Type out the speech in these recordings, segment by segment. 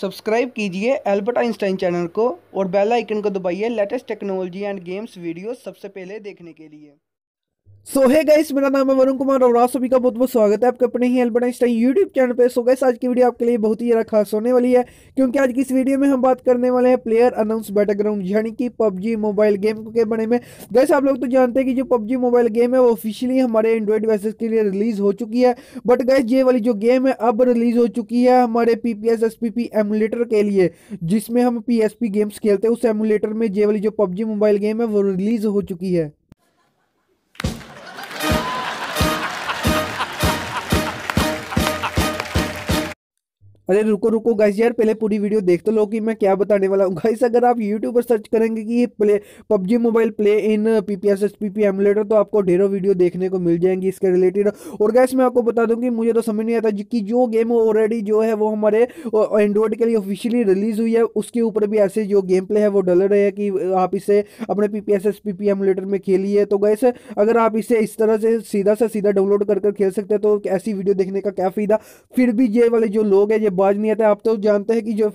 Subscribe कीजिए Albert Einstein channel को और बेल आइकन को दबाइए latest technology and games video सबसे पहले देखने के लिए। सो है गाइस मेरा नाम है वरुण कुमार और आप सभी का बहुत बहुत स्वागत है आपके अपने ही एल्बर्ट आइंस्टाइन यूट्यूब चैनल पे। सो गाइस आज की वीडियो आपके लिए बहुत ही ज़्यादा खास होने वाली है, क्योंकि आज की इस वीडियो में हम बात करने वाले हैं प्लेयर अनाउंस बैटरग्राउंड यानी कि पबजी मोबाइल गेम के बारे में। गैस आप लोग तो जानते हैं कि जो पबजी मोबाइल गेम है, वो ऑफिशियली हमारे एंड्रॉइड डिवाइसेस के लिए रिलीज़ हो चुकी है। बट गैस ये वाली जो गेम है, अब रिलीज़ हो चुकी है हमारे P P S S P P emulator के लिए, जिसमें हम पी एस पी गेम्स खेलते हैं। उस एमुलेटर में ये वाली जो पबजी मोबाइल गेम है, वो रिलीज़ हो चुकी है। अरे रुको रुको गाइस यार, पहले पूरी वीडियो देख तो लो कि मैं क्या बताने वाला हूँ। गाइस अगर आप यूट्यूब पर सर्च करेंगे कि ये play PUBG mobile play in P P S S P P emulator तो आपको ढेरों वीडियो देखने को मिल जाएँगी इसके रिलेटेड और गैस मैं आपको बता दूँ कि मुझे तो समझ नहीं आता कि जो गेम ऑलरेडी जो है वो हमारे एंड्रॉइड के लिए ऑफिशियली रिलीज़ हुई है, उसके ऊपर भी ऐसे जो गेम प्ले है वो डल रहे हैं कि आप इसे अपने P P S S P P emulator में खेलिए। तो गैस अगर आप इसे इस तरह से सीधा से सीधा डाउनलोड कर खेल सकते हैं तो ऐसी वीडियो देखने का क्या फ़ायदा? फिर भी ये वाले जो लोग हैं, ये बाज नहीं आता आप तो जानते हैं कि जो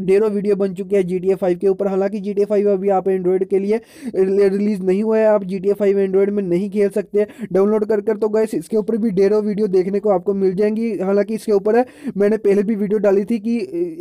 डेरो वीडियो बन चुकी है जी टी के ऊपर। हालाँकि जी टी अभी आप एंड्रॉयड के लिए रिलीज़ नहीं हुआ है। आप जी टी फाइव एंड्रॉयड में नहीं खेल सकते। डाउनलोड कर कर तो गए इसके ऊपर भी डेरो वीडियो देखने को आपको मिल जाएँगी। हालाँकि इसके ऊपर, मैंने पहले भी वीडियो डाली थी कि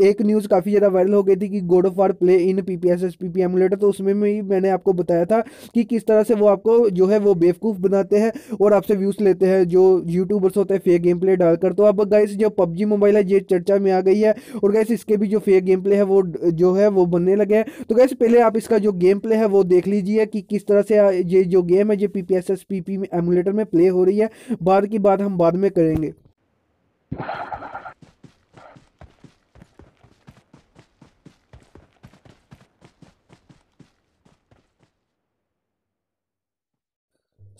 एक न्यूज़ काफ़ी ज़्यादा वायरल हो गई थी कि God of War play in P P S S P P emulator तो उसमें भी मैंने आपको बताया था कि किस तरह से वो आपको जो है वो बेवकूफ़ बनाते हैं और आपसे व्यूज़ लेते हैं। जो यूट्यूबर्स होते हैं फेक गेम प्ले डालकर। तो अब गाइस जो पबजी मोबाइल है, ये चर्चा में आ गई है। और गैस इसके भी जो फेक गेम प्ले है, वो जो है, वो बनने लगे हैं। तो गैस पहले आप इसका जो गेम प्ले है, वो देख लीजिए कि किस तरह से ये जो गेम है, ये P P S S P P emulator में प्ले हो रही है। बाद की बात हम बाद में करेंगे।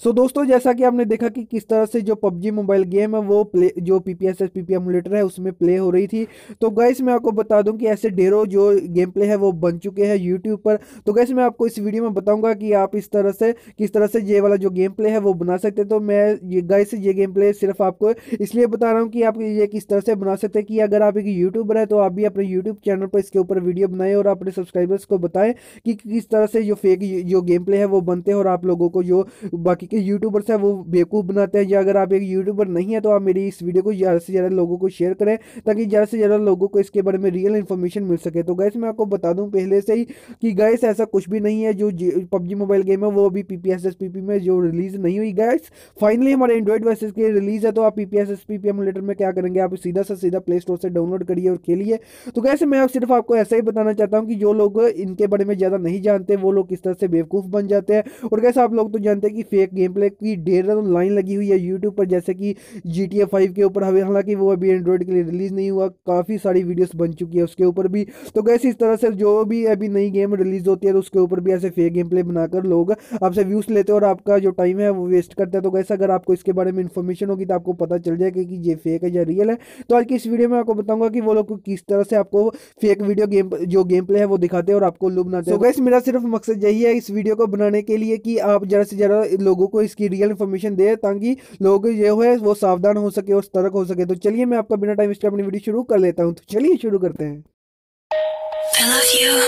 सो so, दोस्तों जैसा कि आपने देखा कि किस तरह से जो पबजी मोबाइल गेम है वो प्ले जो P P S S P P emulator है उसमें प्ले हो रही थी। तो गैस मैं आपको बता दूँ कि ऐसे ढेरों जो गेम प्ले है वो बन चुके हैं यूट्यूब पर। तो गैस मैं आपको इस वीडियो में बताऊँगा कि आप इस तरह से किस तरह से ये वाला जो गेम प्ले है वो बना सकते हैं। तो मैं ये गैस ये गेम प्ले सिर्फ़ आपको इसलिए बता रहा हूँ कि आप ये किस तरह से बना सकते हैं कि अगर आप एक यूट्यूबर है तो आप भी अपने यूट्यूब चैनल पर इसके ऊपर वीडियो बनाए और अपने सब्सक्राइबर्स को बताएँ कि किस तरह से जो फेक जो गेम प्ले है वो बनते हैं और आप लोगों को जो बाकी के यूट्यूबर्स हैं वो बेवकूफ़ बनाते हैं, या अगर आप एक यूट्यूबर नहीं है तो आप मेरी इस वीडियो को ज़्यादा से ज़्यादा लोगों को शेयर करें, ताकि ज़्यादा से ज़्यादा लोगों को इसके बारे में रियल इन्फॉर्मेशन मिल सके। तो गैस मैं आपको बता दूँ पहले से ही कि गैस ऐसा कुछ भी नहीं है, जो पबजी मोबाइल गेम है, वो अभी P P S S P P में जो रिलीज़ नहीं हुई। गैस फाइनली हमारे एंड्रॉइड वर्सेज की रिलीज़ है तो आप P P S S P P emulator में क्या करेंगे? आप सीधा से सीधा प्ले स्टोर से डाउनलोड करिए और खेलिए। तो कैसे मैं आप सिर्फ़ आपको ऐसा ही बताना चाहता हूँ कि जो लोग इनके बारे में ज़्यादा नहीं जानते, वो लोग किस तरह से बेवकूफ़ बन जाते हैं। और कैसे आप लोग तो जानते हैं कि फेक गेम प्ले की ढेर लाइन लगी हुई है यूट्यूब पर, जैसे कि जी टी फाइव के ऊपर। हमें हालाँकि वो अभी एंड्रॉइड के लिए रिलीज़ नहीं हुआ, काफ़ी सारी वीडियोस बन चुकी है उसके ऊपर भी। तो कैसे इस तरह से जो भी अभी नई गेम रिलीज़ होती है तो उसके ऊपर भी ऐसे फेक गेम प्ले बनाकर लोग आपसे व्यूज़ लेते हैं और आपका जो टाइम है, वो वेस्ट करते हैं। तो कैसे अगर आपको इसके बारे में इन्फॉर्मेशन होगी तो आपको पता चल जाएगा कि ये फेक है या रियल है। तो आज की इस वीडियो में आपको बताऊँगा कि वो लोग किस तरह से आपको फेक वीडियो गेम जो गेम प्ले है, वो दिखाते हैं और आपको लुभ बनाते हैं। तो गैस मेरा सिर्फ़ मकसद यही है इस वीडियो को बनाने के लिए कि आप ज़्यादा से ज़्यादा लोगों को इसकी रियल इन्फॉर्मेशन दे ताकि लोग जो है वो सावधान हो सके और सतर्क हो सके। तो चलिए मैं आपका बिना टाइम इसका अपनी वीडियो शुरू कर लेता हूँ। तो चलिए शुरू करते हैं। I love you.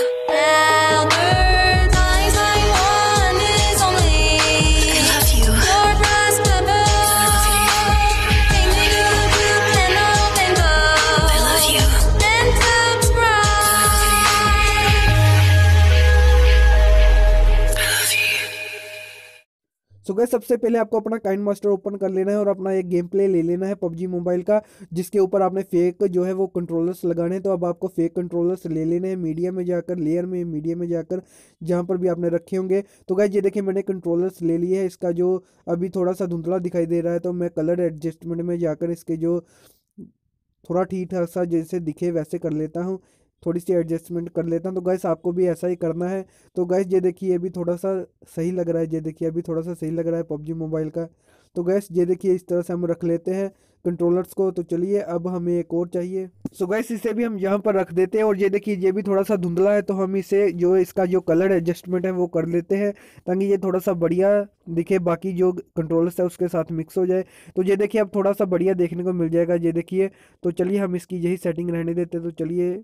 सो गए सबसे पहले आपको अपना काइंड मास्टर ओपन कर लेना है और अपना एक गेम प्ले ले लेना है पबजी मोबाइल का, जिसके ऊपर आपने फेक जो है वो कंट्रोलर्स लगाने हैं। तो अब आपको फेक कंट्रोलर्स ले लेने हैं मीडिया में जाकर लेयर में मीडिया में जाकर, जहाँ पर भी आपने रखे होंगे। तो गए ये देखिए मैंने कंट्रोलर्स ले लिए है। इसका जो अभी थोड़ा सा धुंधला दिखाई दे रहा है तो मैं कलर एडजस्टमेंट में जाकर इसके जो थोड़ा ठीक ठाक सा जैसे दिखे, वैसे कर लेता हूँ। थोड़ी सी एडजस्टमेंट कर लेता हूँ। तो गैस आपको भी ऐसा ही करना है। तो गैस ये देखिए, अभी थोड़ा सा सही लग रहा है। ये देखिए, अभी थोड़ा सा सही लग रहा है पबजी मोबाइल का। तो गैस ये देखिए, इस तरह से हम रख लेते हैं कंट्रोलर्स को। तो चलिए, अब हमें एक और चाहिए। सो गैस इसे भी हम यहाँ पर रख देते हैं और ये देखिए, ये भी थोड़ा सा धुंधला है। तो हम इसे जो इसका जो कलर एडजस्टमेंट है, वो कर लेते हैं ताकि ये थोड़ा सा बढ़िया दिखे। बाकी जो कंट्रोलर्स है, उसके साथ मिक्स हो जाए। तो ये देखिए, अब थोड़ा सा बढ़िया देखने को मिल जाएगा। ये देखिए तो चलिए, हम इसकी यही सेटिंग रहने देते तो चलिए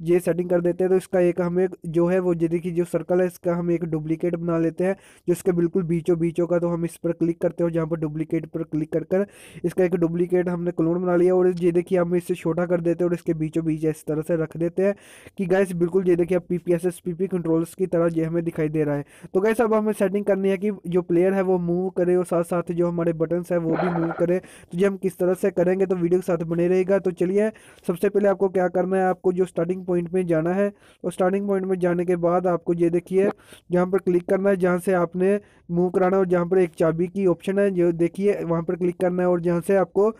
ये सेटिंग कर देते हैं तो इसका एक हमें जो है वो ये देखिए, जो सर्कल है, इसका हम एक डुप्लीकेट बना लेते हैं, जो इसके बिल्कुल बीचों बीचों का तो हम इस पर क्लिक करते हैं जहाँ पर डुप्लीकेट पर क्लिक कर कर इसका एक डुप्लीकेट हमने क्लोन बना लिया और ये देखिए हम इसे छोटा कर देते हैं और इसके बीचों बीच इस तरह से रख देते हैं कि गैस बिल्कुल ये देखिए, अब P P S S P P controls की तरह ये हमें दिखाई दे रहा है। तो गैस अब हमें सेटिंग करनी है कि जो प्लेयर है वो मूव करे और साथ साथ जो हमारे बटन्स है वो भी मूव करे। तो ये हम किस तरह से करेंगे तो वीडियो के साथ बने रहेगा तो चलिए, सबसे पहले आपको क्या करना है, आपको जो स्टार्टिंग पॉइंट में जाना है और स्टार्टिंग पॉइंट में जाने के बाद आपको ये देखिए जहाँ पर क्लिक करना है, जहाँ से आपने मूव कराना है और जहाँ पर एक चाबी की ऑप्शन है, जो देखिए वहाँ पर क्लिक करना है और जहाँ से आपको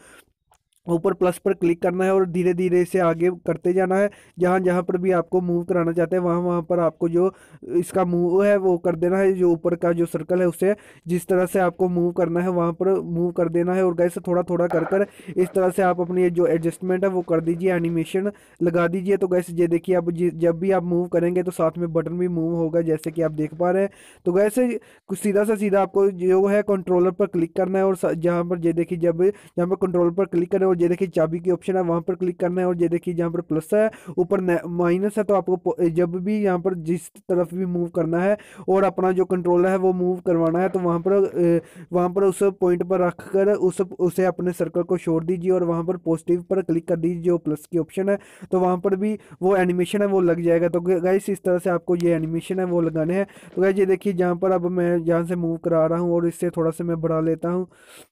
ऊपर प्लस पर क्लिक करना है और धीरे धीरे इसे आगे करते जाना है। जहाँ जहाँ पर भी आपको मूव कराना चाहते हैं, वहाँ वहाँ पर आपको जो इसका मूव है, वो कर देना है। जो ऊपर का जो सर्कल है, उसे जिस तरह से आपको मूव करना है, वहाँ पर मूव कर देना है। और गैस थोड़ा थोड़ा कर कर इस तरह से आप अपनी जो एडजस्टमेंट है, वो कर दीजिए। एनिमेशन लगा दीजिए। तो गैस ये देखिए आप जब भी आप मूव करेंगे तो साथ में बटन भी मूव होगा, जैसे कि आप देख पा रहे हैं। तो वैसे सीधा से सीधा आपको जो है कंट्रोलर पर क्लिक करना है। और जहाँ पर, ये देखिए, जब, जहाँ पर कंट्रोलर पर क्लिक करें और ये देखिए चाबी की ऑप्शन है, वहाँ पर क्लिक करना है और ये देखिए जहाँ पर प्लस है, ऊपर माइनस है तो आपको जब भी यहाँ पर जिस तरफ़ भी मूव करना है और अपना जो कंट्रोलर है वो मूव करवाना है तो वहाँ पर वहाँ पर उस पॉइंट पर रख कर उस, उसे अपने सर्कल को छोड़ दीजिए और वहाँ पर पॉजिटिव पर क्लिक कर दीजिए, जो प्लस की ऑप्शन है तो वहाँ पर भी वो एनिमेशन है वो लग जाएगा। तो गाइस इस तरह से आपको ये एनिमेशन है वो लगाने हैं। तो गाइस ये देखिए जहाँ पर अब मैं जहाँ से मूव करा रहा हूँ और इससे थोड़ा सा मैं बढ़ा लेता हूँ।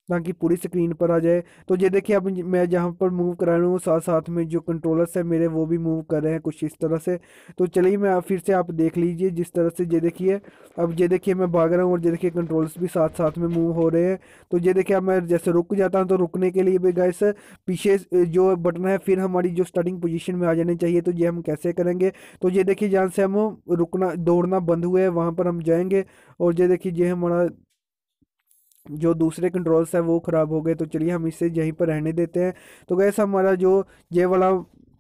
ताकि पूरी स्क्रीन पर आ जाए। तो ये देखिए, अब मैं जहाँ पर मूव करा रहा हूँ साथ साथ में जो कंट्रोलर्स है मेरे, वो भी मूव कर रहे हैं कुछ इस तरह से। तो चलिए, मैं फिर से आप देख लीजिए जिस तरह से, ये देखिए, अब ये देखिए मैं भाग रहा हूँ और ये देखिए कंट्रोल्स भी साथ साथ में मूव हो रहे हैं। तो ये देखिए, अब मैं जैसे रुक जाता हूँ तो रुकने के लिए भी गैस पीछे जो बटन है, फिर हमारी जो स्टार्टिंग पोजिशन में आ जानी चाहिए तो ये हम कैसे करेंगे? तो ये देखिए, जहाँ से हम रुकना, दौड़ना बंद हुए हैं, वहाँ पर हम जाएँगे। और ये देखिए, ये हमारा जो दूसरे कंट्रोल्स हैं वो ख़राब हो गए तो चलिए हम इसे यहीं पर रहने देते हैं। तो गैस हमारा जो ये वाला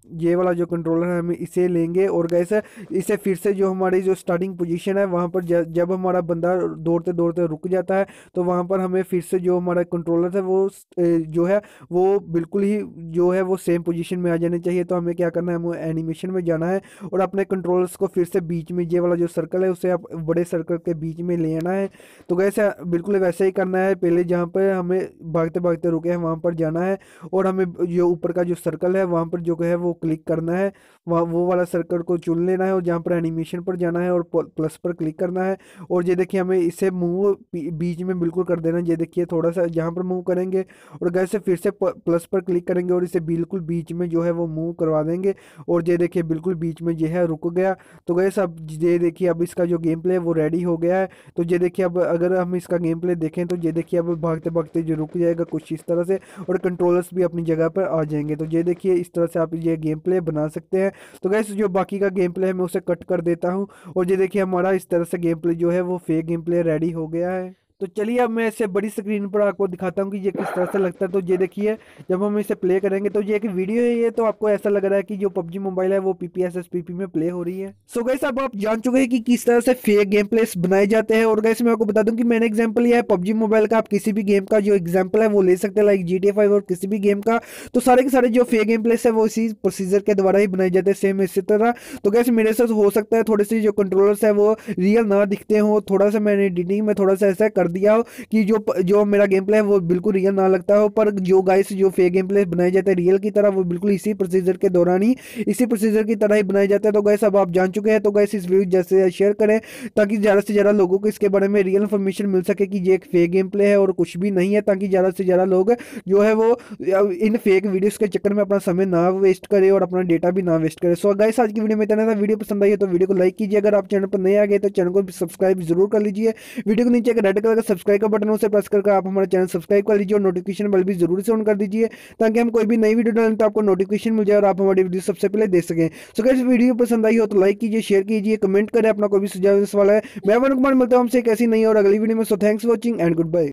ये वाला जो कंट्रोलर है, हम इसे लेंगे और कैसे इसे फिर से जो हमारी जो स्टार्टिंग पोजीशन है, वहाँ पर जब हमारा बंदा दौड़ते दौड़ते रुक जाता है तो वहाँ पर हमें फिर से जो हमारा कंट्रोलर है, वो जो है, वो बिल्कुल ही जो है, वो सेम पोजीशन में आ जाने चाहिए। तो हमें क्या करना है, हमें एनिमेशन में जाना है और अपने कंट्रोलर्स को फिर से बीच में ये वाला जो सर्कल है, उसे आप बड़े सर्कल के बीच में ले आना है। तो कैसे बिल्कुल वैसे ही करना है। पहले जहाँ पर हमें भागते भागते रुके हैं, वहाँ पर जाना है और हमें जो ऊपर का जो सर्कल है, वहाँ पर जो है, वो क्लिक करना है, वहाँ, वो वाला सर्कल को चुन लेना है और जहाँ पर एनिमेशन पर जाना है और प्लस पर क्लिक करना है। और ये देखिए हमें इसे मूव बीच में बिल्कुल कर देना है। ये देखिए थोड़ा सा जहाँ पर मूव करेंगे और गैस से फिर से प्लस पर क्लिक करेंगे और इसे बिल्कुल बीच में जो है वो मूव करवा देंगे। और ये देखिए बिल्कुल बीच में ये है, रुक गया। तो गैस अब ये देखिए अब इसका जो गेम प्ले है वो रेडी हो गया है। तो ये देखिए अब अगर हम इसका गेम प्ले देखें तो ये देखिए अब भागते भागते जो रुक जाएगा कुछ इस तरह से और कंट्रोलर्स भी अपनी जगह पर आ जाएँगे। तो ये देखिए इस तरह से आप ये गेम प्ले बना सकते हैं। तो गैस जो बाकी का गेम प्ले है, मैं उसे कट कर देता हूँ। और ये देखिए, हमारा इस तरह से गेम प्ले जो है, वो फेक गेम प्ले रेडी हो गया है। तो चलिए अब मैं इसे बड़ी स्क्रीन पर आपको दिखाता हूँ कि ये किस तरह से लगता है। तो ये देखिए, जब हम इसे प्ले करेंगे तो ये एक वीडियो है ये तो आपको ऐसा लग रहा है कि जो पबजी मोबाइल है वो पीपीएस एस पीपी में प्ले हो रही है। सो गैस अब आप जान चुके हैं कि किस तरह से फेक गेम प्लेस बनाए जाते हैं। और गैस मैं आपको बता दूँ कि मैंने एग्ज़ाम्पल लिया है पबजी मोबाइल का। आप किसी भी गेम का जो एग्ज़ाम्पल है वो ले सकते हैं लाइक जी और किसी भी गेम का। तो सारे के सारे जो फेक गेम प्लेस है, वो इसी प्रोसीजर के द्वारा ही बनाए जाते हैं सेम इसी तरह। तो गैस मेरे साथ हो सकता है, थोड़े से जो कंट्रोलर्स है, वो रियल ना दिखते हो। थोड़ा सा मैंने एडिटिंग में थोड़ा सा ऐसा कर दिया हो कि जो जो मेरा गेम प्ले है वो बिल्कुल रियल ना लगता हो। पर जो गाइस जो फेक गेम प्ले बनाए जाते हैं रियल की तरह, वो बिल्कुल इसी प्रोसीजर के दौरान ही, इसी प्रोसीजर की तरह ही बनाए जाते हैं। तो गैस अब आप जान चुके हैं तो गैस इस वीडियो जैसे शेयर करें, ताकि ज़्यादा से ज़्यादा लोगों को इसके बारे में रियल इन्फॉर्मेशन मिल सके कि ये एक फेक गेम प्ले है और कुछ भी नहीं है, ताकि ज़्यादा से ज़्यादा लोग जो है वो इन फेक वीडियोज़ के चक्कर में अपना समय ना वेस्ट करे और अपना डेटा भी ना वेस्ट करे। सो गाइस आज की वीडियो में इतना था। वीडियो पसंद आई है तो वीडियो को लाइक कीजिए। अगर आप चैनल पर नए आ गए तो चैनल को सब्सक्राइब ज़रूर कर लीजिए। वीडियो को नीचे एक रेड कलर का सब्सक्राइब का बटन उसे प्रेस करके आप हमारे चैनल सब्सक्राइब कर लीजिए और नोटिफिकेशन बल भी ज़रूर से ऑन कर दीजिए, ताकि हम कोई भी नई वीडियो डालें तो आपको नोटिफिकेशन मिल जाए और आप हमारी वीडियो सबसे पहले देख सकें। सो इस वीडियो पसंद आई हो तो लाइक कीजिए शेयर कीजिए कमेंट करें, अपना कोई भी सुझाव सवाल वाला है। मैं वन कुमार मिलता हूँ हमसे एक ऐसी नहीं और अगली वीडियो में। So thanks watching and goodbye